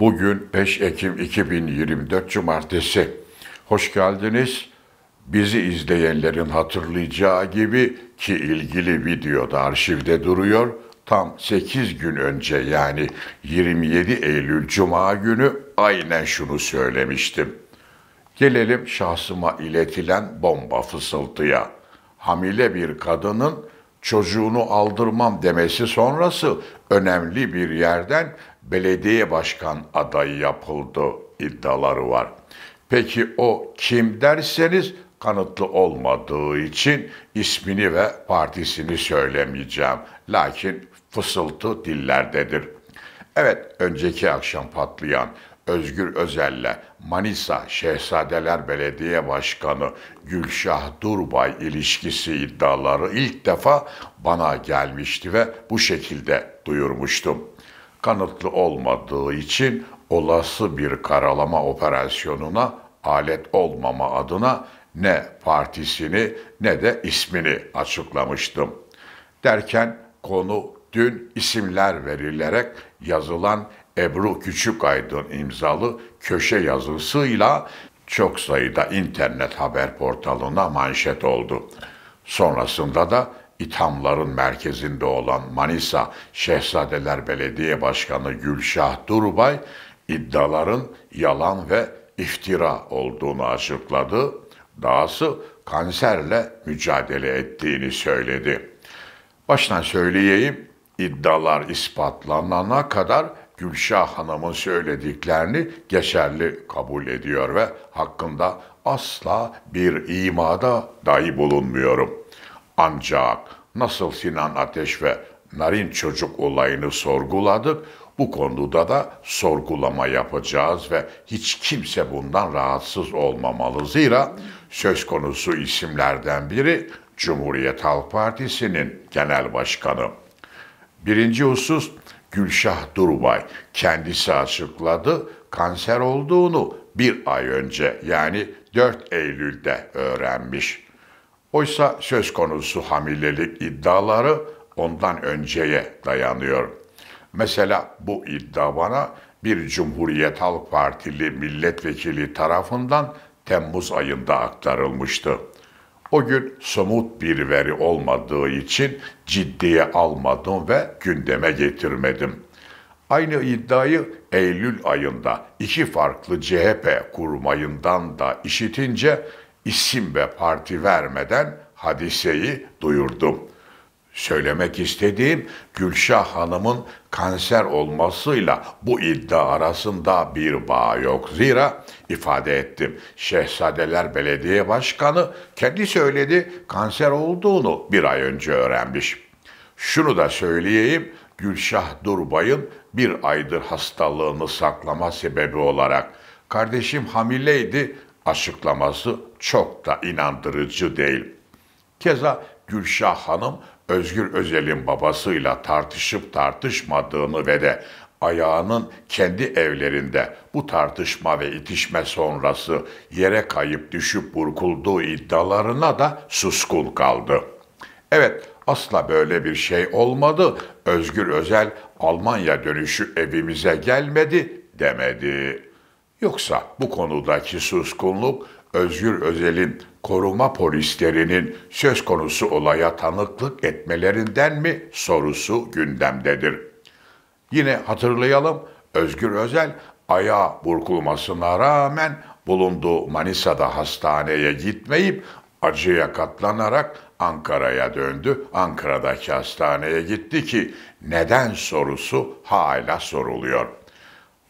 Bugün 5 Ekim 2024 Cumartesi. Hoş geldiniz. Bizi izleyenlerin hatırlayacağı gibi ki ilgili videoda arşivde duruyor. Tam 8 gün önce yani 27 Eylül Cuma günü aynen şunu söylemiştim. Gelelim şahsıma iletilen bomba fısıltıya. Hamile bir kadının çocuğunu aldırmam demesi sonrası önemli bir yerden belediye başkan adayı yapıldı iddiaları var. Peki o kim derseniz kanıtlı olmadığı için ismini ve partisini söylemeyeceğim. Lakin fısıltı dillerdedir. Evet, önceki akşam patlayan Özgür Özel'le Manisa Şehzadeler Belediye Başkanı Gülşah Durbay ilişkisi iddiaları ilk defa bana gelmişti ve bu şekilde duyurmuştum. Kanıtlı olmadığı için olası bir karalama operasyonuna alet olmama adına ne partisini ne de ismini açıklamıştım. Derken konu dün isimler verilerek yazılan Ebru Küçükaydın imzalı köşe yazısıyla çok sayıda internet haber portalına manşet oldu. Sonrasında da ithamların merkezinde olan Manisa Şehzadeler Belediye Başkanı Gülşah Durbay iddiaların yalan ve iftira olduğunu açıkladı. Dahası kanserle mücadele ettiğini söyledi. Baştan söyleyeyim, iddialar ispatlanana kadar Gülşah Hanım'ın söylediklerini geçerli kabul ediyor ve hakkında asla bir imada dahi bulunmuyorum. Ancak nasıl Sinan Ateş ve Narin Çocuk olayını sorguladık, bu konuda da sorgulama yapacağız ve hiç kimse bundan rahatsız olmamalı. Zira söz konusu isimlerden biri Cumhuriyet Halk Partisi'nin genel başkanı. Birinci husus Gülşah Durbay kendisi açıkladı kanser olduğunu bir ay önce yani 4 Eylül'de öğrenmiş. Oysa söz konusu hamilelik iddiaları ondan önceye dayanıyor. Mesela bu iddia bana bir Cumhuriyet Halk Partili milletvekili tarafından Temmuz ayında aktarılmıştı. O gün somut bir veri olmadığı için ciddiye almadım ve gündeme getirmedim. Aynı iddiayı Eylül ayında iki farklı CHP kurmayından da işitince isim ve parti vermeden hadiseyi duyurdum. Söylemek istediğim Gülşah Hanım'ın kanser olmasıyla bu iddia arasında bir bağ yok. Zira ifade ettim. Şehzadeler Belediye Başkanı kendi söyledi kanser olduğunu bir ay önce öğrenmiş. Şunu da söyleyeyim. Gülşah Durbay'ın bir aydır hastalığını saklama sebebi olarak kardeşim hamileydi açıklaması çok da inandırıcı değil. Keza Gülşah Hanım Özgür Özel'in babasıyla tartışıp tartışmadığını ve de ayağının kendi evlerinde bu tartışma ve itişme sonrası yere kayıp düşüp burkulduğu iddialarına da suskun kaldı. Evet, asla böyle bir şey olmadı. Özgür Özel Almanya dönüşü evimize gelmedi demedi. Yoksa bu konudaki suskunluk Özgür Özel'in koruma polislerinin söz konusu olaya tanıklık etmelerinden mi sorusu gündemdedir. Yine hatırlayalım Özgür Özel ayağı burkulmasına rağmen bulunduğu Manisa'da hastaneye gitmeyip acıya katlanarak Ankara'ya döndü. Ankara'daki hastaneye gitti ki neden sorusu hala soruluyor.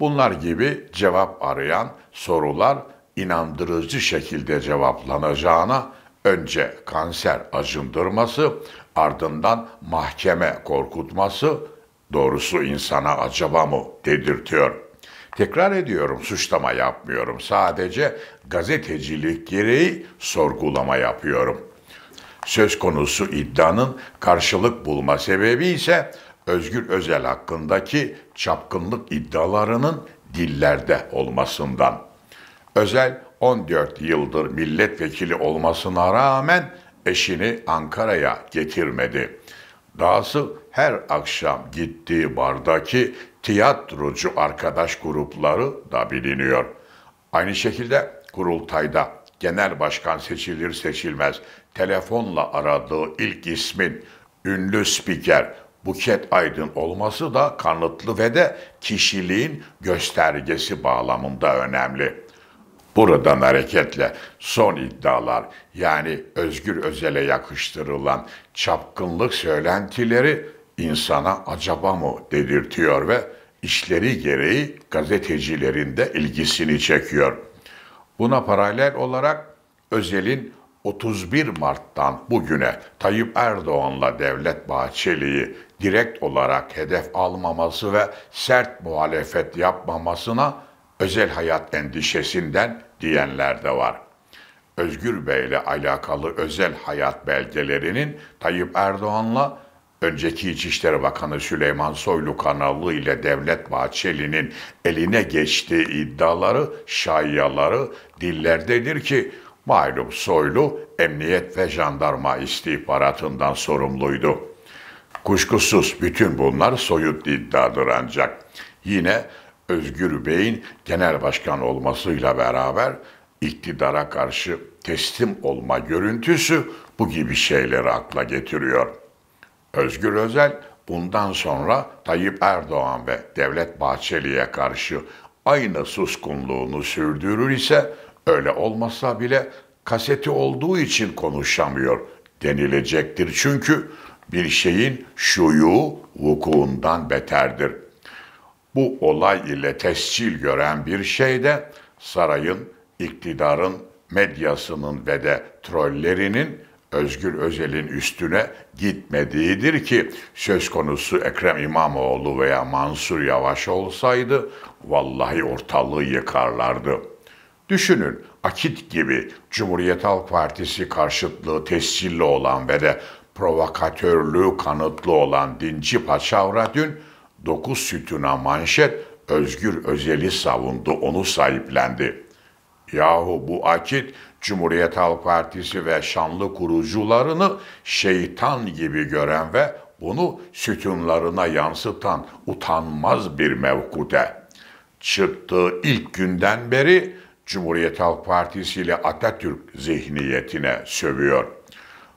Bunlar gibi cevap arayan sorular inandırıcı şekilde cevaplanacağına önce kanser acındırması, ardından mahkeme korkutması doğrusu insana acaba mı dedirtiyor. Tekrar ediyorum suçlama yapmıyorum. Sadece gazetecilik gereği sorgulama yapıyorum. Söz konusu iddianın karşılık bulma sebebi ise Özgür Özel hakkındaki çapkınlık iddialarının dillerde olmasından. Özel 14 yıldır milletvekili olmasına rağmen eşini Ankara'ya getirmedi. Dahası her akşam gittiği bardaki tiyatrocu arkadaş grupları da biliniyor. Aynı şekilde kurultayda genel başkan seçilir seçilmez telefonla aradığı ilk ismin ünlü spiker Buket Aydın olması da kanıtlı ve de kişiliğin göstergesi bağlamında önemli. Buradan hareketle son iddialar yani Özgür Özel'e yakıştırılan çapkınlık söylentileri insana acaba mı dedirtiyor ve işleri gereği gazetecilerin de ilgisini çekiyor. Buna paralel olarak Özel'in 31 Mart'tan bugüne Tayyip Erdoğan'la Devlet Bahçeli'yi direkt olarak hedef almaması ve sert muhalefet yapmamasına özel hayat endişesinden diyenler de var. Özgür Bey ile alakalı özel hayat belgelerinin Tayyip Erdoğan'la önceki İçişleri Bakanı Süleyman Soylu kanalı ile Devlet Bahçeli'nin eline geçtiği iddiaları, şayiyaları dillerdedir ki malum Soylu emniyet ve jandarma istihbaratından sorumluydu. Kuşkusuz bütün bunlar soyut iddiadır ancak. Yine Özgür Bey'in genel başkan olmasıyla beraber iktidara karşı teslim olma görüntüsü bu gibi şeyleri akla getiriyor. Özgür Özel bundan sonra Tayyip Erdoğan ve Devlet Bahçeli'ye karşı aynı suskunluğunu sürdürür ise öyle olmasa bile kaseti olduğu için konuşamıyor denilecektir. Çünkü bir şeyin şuyu vukuundan beterdir. Bu olay ile tescil gören bir şey de sarayın, iktidarın, medyasının ve de trollerinin Özgür Özel'in üstüne gitmediğidir ki söz konusu Ekrem İmamoğlu veya Mansur Yavaş olsaydı vallahi ortalığı yıkarlardı. Düşünün Akit gibi Cumhuriyet Halk Partisi karşıtlığı tescilli olan ve de provokatörlüğü kanıtlı olan Dinci Paçavra dün dokuz sütuna manşet Özgür Özel'i savundu, onu sahiplendi. Yahu bu akit Cumhuriyet Halk Partisi ve şanlı kurucularını şeytan gibi gören ve bunu sütunlarına yansıtan utanmaz bir mevkude. Çıktığı ilk günden beri Cumhuriyet Halk Partisi ile Atatürk zihniyetine sövüyor.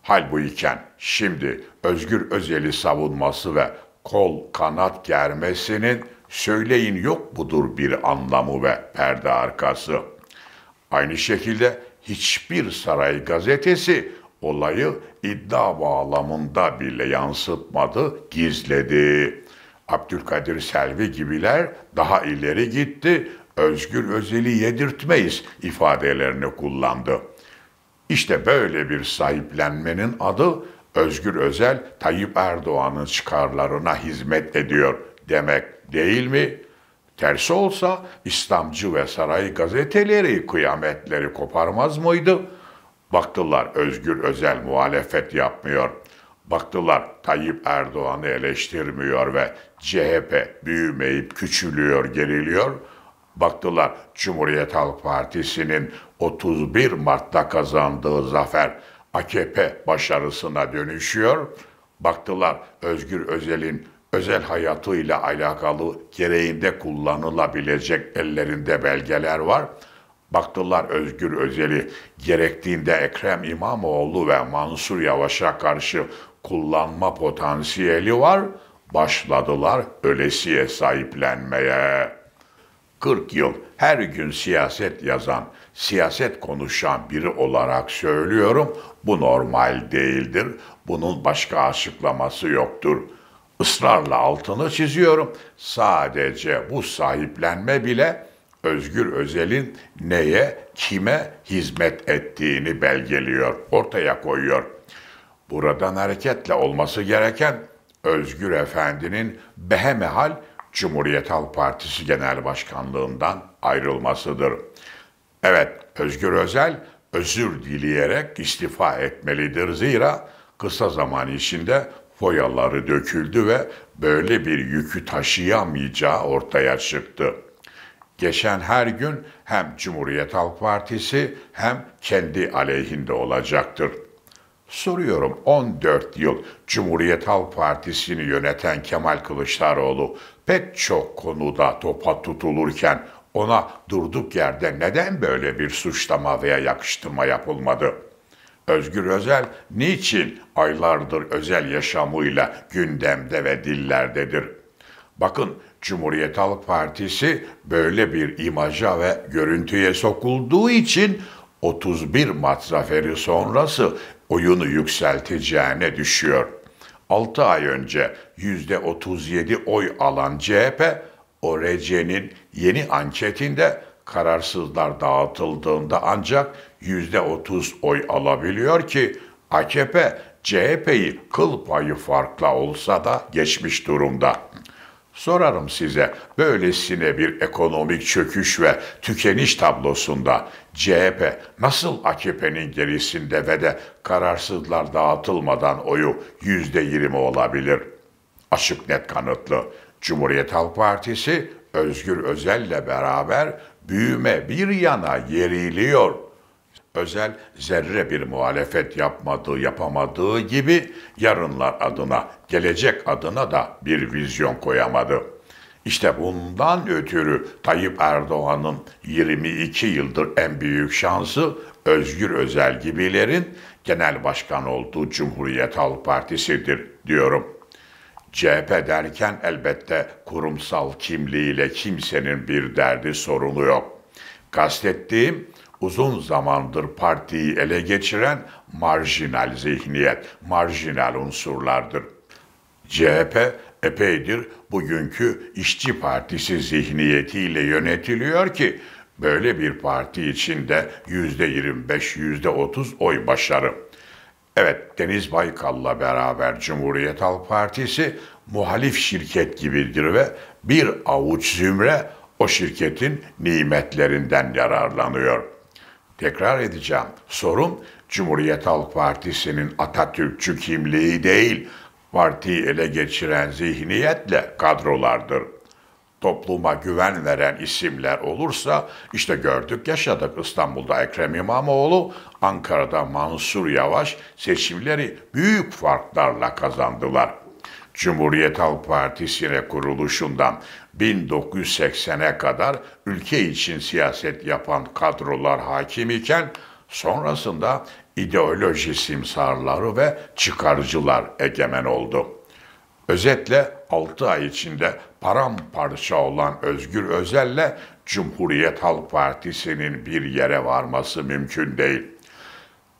Halbuyken şimdi Özgür Özel'i savunması ve kol kanat germesinin söyleyin yok mudur bir anlamı ve perde arkası. Aynı şekilde hiçbir saray gazetesi olayı iddia bağlamında bile yansıtmadı, gizledi. Abdülkadir Selvi gibiler daha ileri gitti, Özgür Özel'i yedirtmeyiz ifadelerini kullandı. İşte böyle bir sahiplenmenin adı Özgür Özel Tayyip Erdoğan'ın çıkarlarına hizmet ediyor demek değil mi? Tersi olsa İslamcı ve saray gazeteleri kıyametleri koparmaz mıydı? Baktılar Özgür Özel muhalefet yapmıyor. Baktılar Tayyip Erdoğan'ı eleştirmiyor ve CHP büyümeyip küçülüyor, geriliyor. Baktılar Cumhuriyet Halk Partisi'nin 31 Mart'ta kazandığı zafer AKP başarısına dönüşüyor. Baktılar Özgür Özel'in özel hayatıyla alakalı gereğinde kullanılabilecek ellerinde belgeler var. Baktılar Özgür Özel'i gerektiğinde Ekrem İmamoğlu ve Mansur Yavaş'a karşı kullanma potansiyeli var. Başladılar ölesiye sahiplenmeye. 40 yıl her gün siyaset yazan, siyaset konuşan biri olarak söylüyorum. Bu normal değildir. Bunun başka açıklaması yoktur. Israrla altını çiziyorum. Sadece bu sahiplenme bile Özgür Özel'in neye, kime hizmet ettiğini belgeliyor, ortaya koyuyor. Buradan hareketle olması gereken Özgür Efendi'nin behemehal Cumhuriyet Halk Partisi Genel Başkanlığından ayrılmasıdır. Evet, Özgür Özel özür dileyerek istifa etmelidir zira kısa zaman içinde foyaları döküldü ve böyle bir yükü taşıyamayacağı ortaya çıktı. Geçen her gün hem Cumhuriyet Halk Partisi hem kendi aleyhinde olacaktır. Soruyorum 14 yıl Cumhuriyet Halk Partisi'ni yöneten Kemal Kılıçdaroğlu pek çok konuda topa tutulurken ona durduk yerde neden böyle bir suçlama veya yakıştırma yapılmadı? Özgür Özel niçin aylardır özel yaşamıyla gündemde ve dillerdedir? Bakın Cumhuriyet Halk Partisi böyle bir imaja ve görüntüye sokulduğu için 31 Mart zaferi sonrası oyunu yükselteceğine düşüyor. 6 ay önce %37 oy alan CHP, Orece'nin yeni anketinde kararsızlar dağıtıldığında ancak %30 oy alabiliyor ki AKP CHP'yi kıl payı farkla olsa da geçmiş durumda. Sorarım size böylesine bir ekonomik çöküş ve tükeniş tablosunda CHP nasıl AKP'nin gerisinde ve de kararsızlar dağıtılmadan oyu yüzde yirmi olabilir? Açık net kanıtlı. Cumhuriyet Halk Partisi Özgür Özel'le beraber büyüme bir yana yeriliyor.'' Özel zerre bir muhalefet yapmadığı, yapamadığı gibi yarınlar adına, gelecek adına da bir vizyon koyamadı. İşte bundan ötürü Tayyip Erdoğan'ın 22 yıldır en büyük şansı Özgür Özel gibilerin genel başkan olduğu Cumhuriyet Halk Partisi'dir diyorum. CHP derken elbette kurumsal kimliğiyle kimsenin bir derdi sorunu yok. Kastettiğim uzun zamandır partiyi ele geçiren marjinal zihniyet, marjinal unsurlardır. CHP epeydir bugünkü işçi partisi zihniyetiyle yönetiliyor ki böyle bir parti içinde yüzde 25, yüzde 30 oy başarı. Evet Deniz Baykal'la beraber Cumhuriyet Halk Partisi muhalif şirket gibidir ve bir avuç zümre o şirketin nimetlerinden yararlanıyor.'' Tekrar edeceğim. Sorun Cumhuriyet Halk Partisi'nin Atatürkçü kimliği değil, partiyi ele geçiren zihniyetle kadrolardır. Topluma güven veren isimler olursa işte gördük yaşadık İstanbul'da Ekrem İmamoğlu, Ankara'da Mansur Yavaş seçimleri büyük farklarla kazandılar. Cumhuriyet Halk Partisi'ne kuruluşundan 1980'e kadar ülke için siyaset yapan kadrolar hakim iken sonrasında ideoloji simsarları ve çıkarcılar egemen oldu. Özetle 6 ay içinde paramparça olan Özgür Özel'le Cumhuriyet Halk Partisi'nin bir yere varması mümkün değil.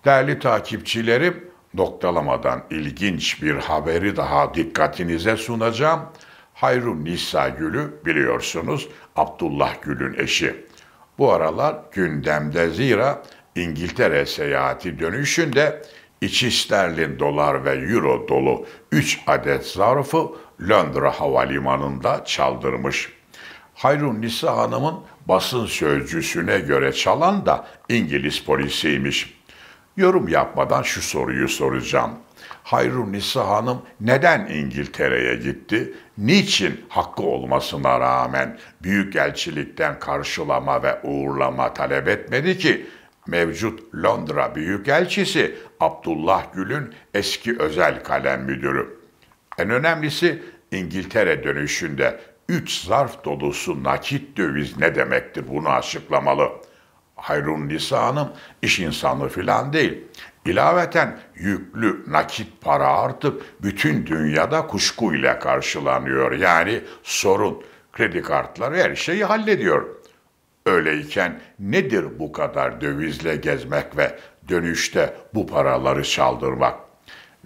Değerli takipçilerim, noktalamadan ilginç bir haberi daha dikkatinize sunacağım. Hayrun Nisa Gül'ü biliyorsunuz Abdullah Gül'ün eşi. Bu aralar gündemde zira İngiltere seyahati dönüşünde içi sterlin dolar ve euro dolu 3 adet zarfı Londra Havalimanı'nda çaldırmış. Hayrun Nisa Hanım'ın basın sözcüsüne göre çalan da İngiliz polisiymiş. Yorum yapmadan şu soruyu soracağım. Hayrun Nisa Hanım neden İngiltere'ye gitti? Niçin hakkı olmasına rağmen büyükelçilikten karşılama ve uğurlama talep etmedi ki? Mevcut Londra Büyükelçisi Abdullah Gül'ün eski özel kalem müdürü. En önemlisi İngiltere dönüşünde üç zarf dolusu nakit döviz ne demektir bunu açıklamalı. Hayrun Nisa Hanım iş insanı filan değil. İlaveten yüklü nakit para artık bütün dünyada kuşkuyla karşılanıyor. Yani sorun kredi kartları her şeyi hallediyor. Öyleyken nedir bu kadar dövizle gezmek ve dönüşte bu paraları çaldırmak?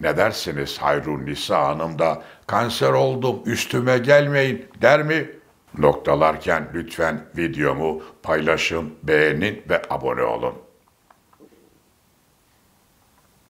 Ne dersiniz Hayrun Nisa Hanım da kanser oldum üstüme gelmeyin der mi? Noktalarken lütfen videomu paylaşın, beğenin ve abone olun.